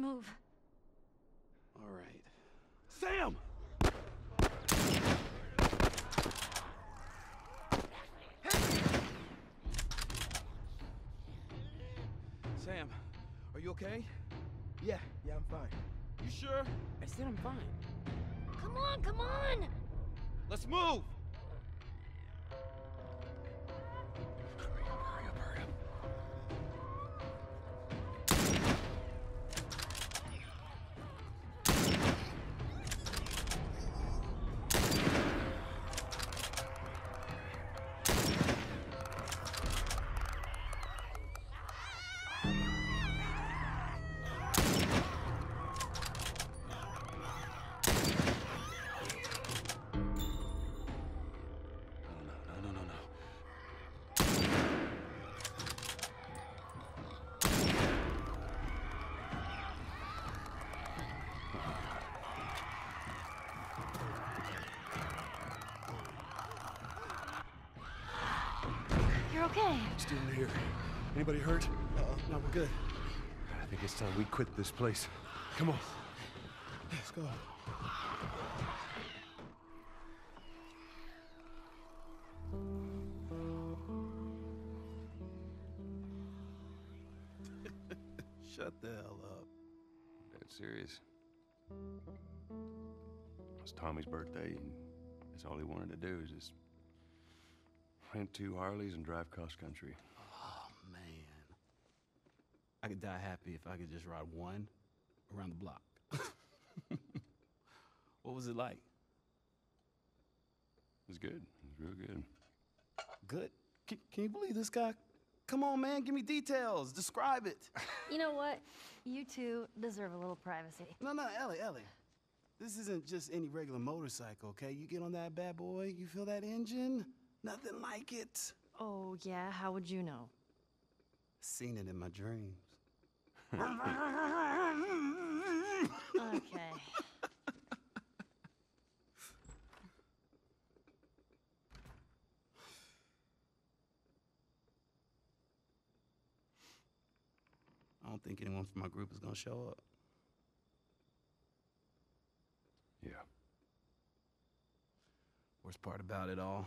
Move. All right. Sam! Sam, are you okay? Yeah, yeah, I'm fine. You sure? I said I'm fine. Come on, come on! Let's move! Okay. Still here. Anybody hurt? Uh-uh, no, we're good. I think it's time we quit this place. Come on. Let's go. Shut the hell up. Dead serious. It's Tommy's birthday, and that's all he wanted to do is just rent two Harleys and drive cross country. Oh, man. I could die happy if I could just ride one around the block. what was it like? It was good. It was real good. Good. Can, can you believe this guy? Come on, man. Give me details. Describe it. You know what? You two deserve a little privacy. No, no, Ellie, Ellie. This isn't just any regular motorcycle, okay? You get on that bad boy, you feel that engine? Nothing like it. Oh, yeah? How would you know? Seen it in my dreams. Okay. I don't think anyone from my group is gonna show up. Yeah. Worst part about it all,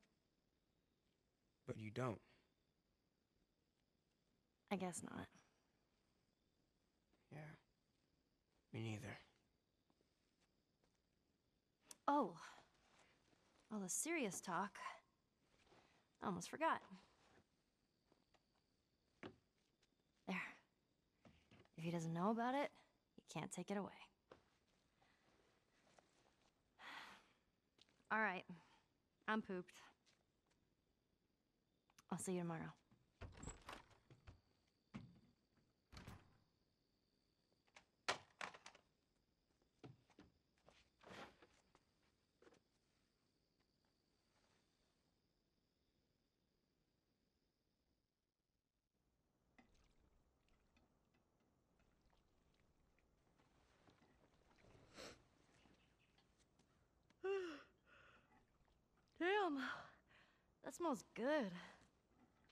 But you don't. I guess not. Yeah. Me neither. Oh, all the serious talk. I almost forgot. There. If he doesn't know about it, he can't take it away. All right. I'm pooped. I'll see you tomorrow. Damn. That smells good.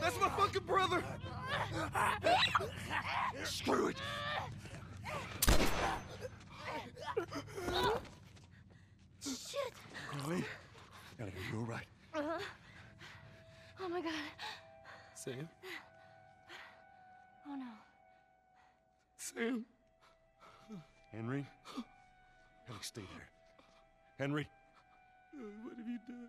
That's my fucking brother! Screw it! Shit! Colleen? Ellie, are you all right? Uh-huh. Oh my god. Sam? Oh no. Sam? Henry? Ellie, stay there. Henry, What have you done?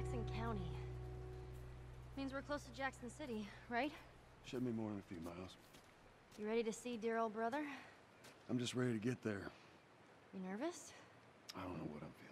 Jackson County. Means we're close to Jackson City, right? Should be more than a few miles. You ready to see dear old brother? I'm just ready to get there. You nervous? I don't know what I'm feeling.